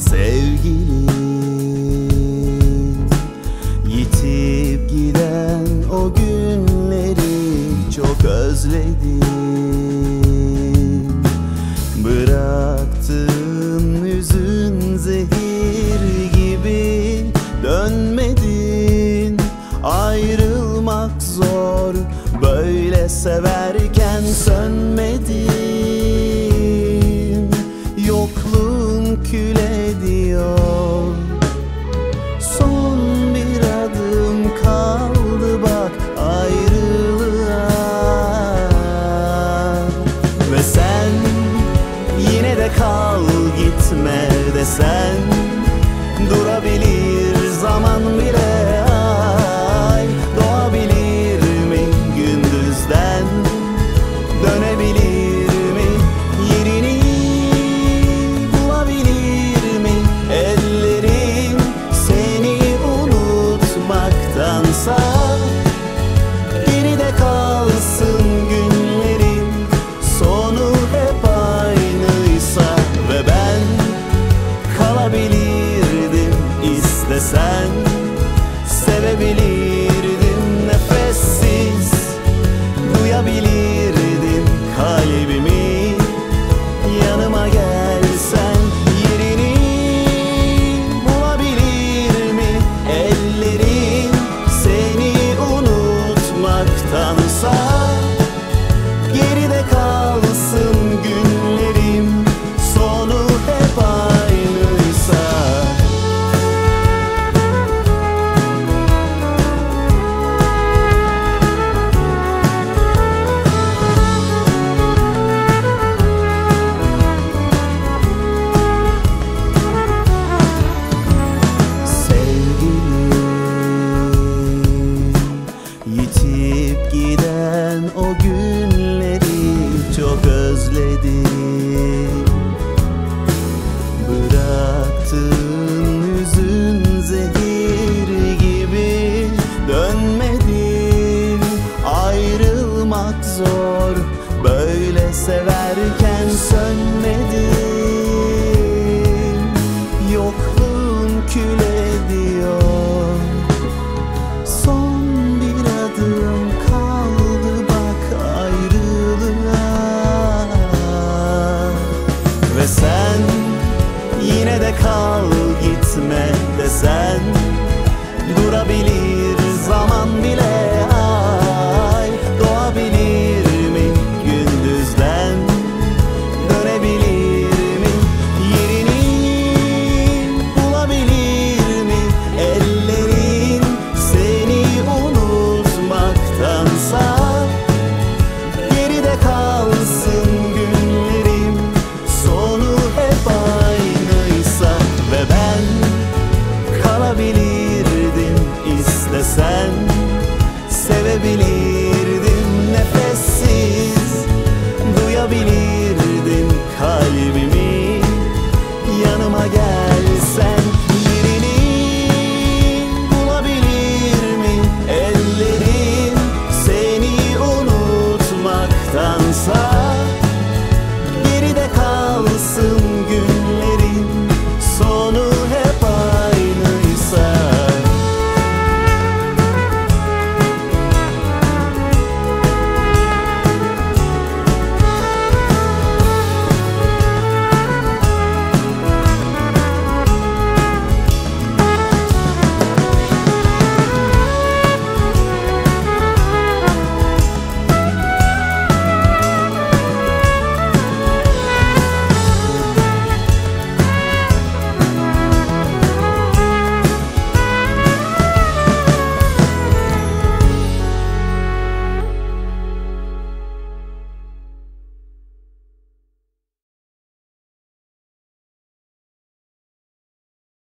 sevgilim Yitip giden o günleri çok özledim. Bıraktığım yüzün zehir gibi dönmedin. Ayrılmak zor böyle severken sönmedin. küledir danzar.